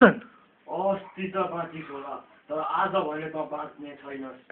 अस्ति त बाँचेको होला तर आज भने त बाँच्ने छैनस्